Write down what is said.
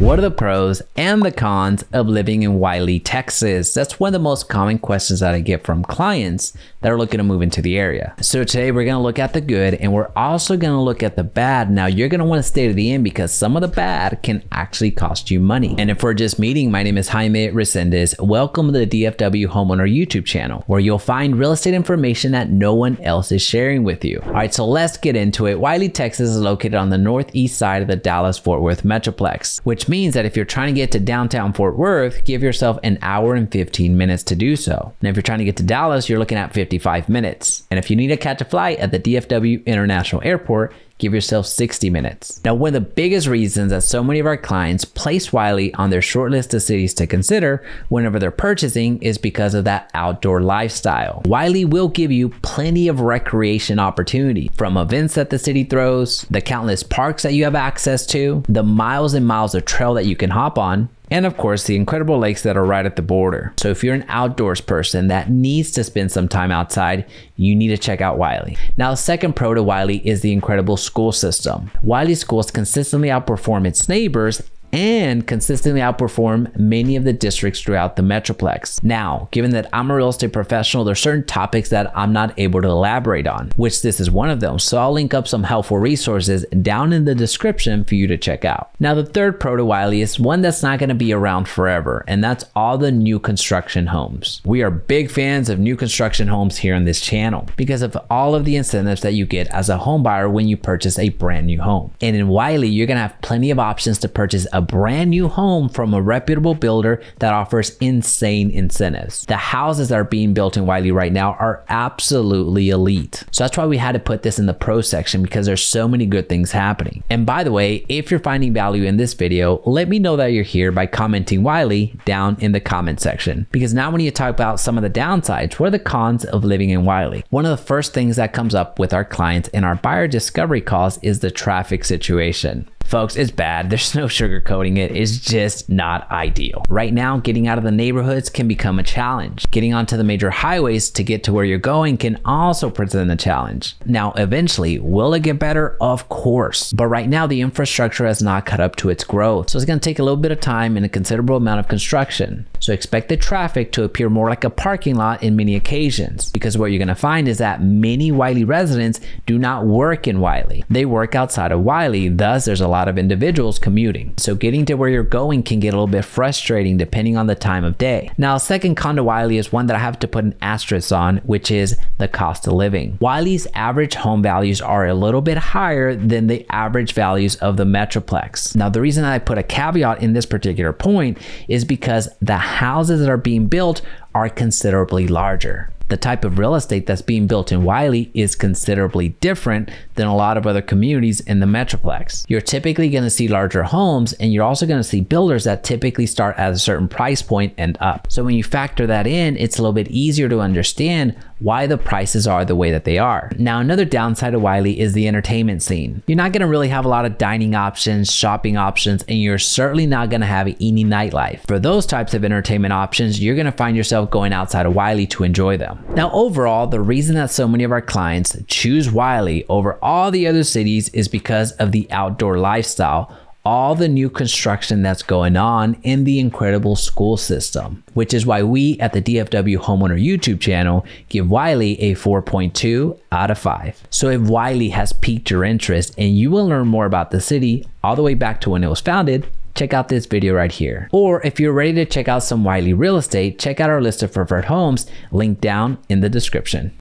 What are the pros and the cons of living in Wylie, Texas? That's one of the most common questions that I get from clients that are looking to move into the area. So today we're going to look at the good and we're also going to look at the bad. Now you're going to want to stay to the end because some of the bad can actually cost you money. And if we're just meeting, my name is Jaime Resendez. Welcome to the DFW Homeowner YouTube channel where you'll find real estate information that no one else is sharing with you. All right, so let's get into it. Wylie, Texas is located on the northeast side of the Dallas Fort Worth Metroplex, which means that if you're trying to get to downtown Fort Worth, give yourself an hour and 15 minutes to do so. And if you're trying to get to Dallas, you're looking at 55 minutes. And if you need to catch a flight at the DFW International Airport, give yourself 60 minutes. Now, one of the biggest reasons that so many of our clients place Wylie on their short list of cities to consider whenever they're purchasing is because of that outdoor lifestyle. Wylie will give you plenty of recreation opportunity from events that the city throws, the countless parks that you have access to, the miles and miles of trail that you can hop on, and of course the incredible lakes that are right at the border. So if you're an outdoors person that needs to spend some time outside, you need to check out Wylie. Now the second pro to Wylie is the incredible school system. Wylie schools consistently outperform its neighbors and consistently outperform many of the districts throughout the Metroplex. Now, given that I'm a real estate professional, there's certain topics that I'm not able to elaborate on, which this is one of them. So I'll link up some helpful resources down in the description for you to check out. Now, the third pro to Wylie is one that's not going to be around forever, and that's all the new construction homes. We are big fans of new construction homes here on this channel because of all of the incentives that you get as a home buyer when you purchase a brand new home. And in Wylie, you're going to have plenty of options to purchase a a brand new home from a reputable builder that offers insane incentives. The houses that are being built in Wylie right now are absolutely elite. So that's why we had to put this in the pro section because there's so many good things happening. And by the way, if you're finding value in this video, let me know that you're here by commenting Wylie down in the comment section. Because now when you talk about some of the downsides, what are the cons of living in Wylie? One of the first things that comes up with our clients in our buyer discovery calls is the traffic situation. Folks, it's bad. There's no sugarcoating it. It's just not ideal. Right now, getting out of the neighborhoods can become a challenge. Getting onto the major highways to get to where you're going can also present a challenge. Now, eventually, will it get better? Of course. But right now, the infrastructure has not caught up to its growth. So it's going to take a little bit of time and a considerable amount of construction. So expect the traffic to appear more like a parking lot in many occasions. Because what you're going to find is that many Wylie residents do not work in Wylie. They work outside of Wylie. Thus, there's a lot of individuals commuting. So getting to where you're going can get a little bit frustrating depending on the time of day. Now, second con to Wylie is one that I have to put an asterisk on, which is the cost of living. Wylie's average home values are a little bit higher than the average values of the Metroplex. Now, the reason I put a caveat in this particular point is because the houses that are being built are considerably larger the type of real estate that's being built in Wylie is considerably different than a lot of other communities in the Metroplex. You're typically going to see larger homes and you're also going to see builders that typically start at a certain price point and up. So when you factor that in, it's a little bit easier to understand why the prices are the way that they are. Now, another downside of Wylie is the entertainment scene. You're not going to really have a lot of dining options, shopping options, and you're certainly not going to have any nightlife. For those types of entertainment options, you're going to find yourself going outside of Wylie to enjoy them. Now, overall, the reason that so many of our clients choose Wylie over all the other cities is because of the outdoor lifestyle all the new construction that's going on in the incredible school system, which is why we at the DFW Homeowner YouTube channel give Wylie a 4.2 out of 5. So if Wylie has piqued your interest and you will learn more about the city all the way back to when it was founded, check out this video right here. Or if you're ready to check out some Wylie real estate, check out our list of preferred homes linked down in the description.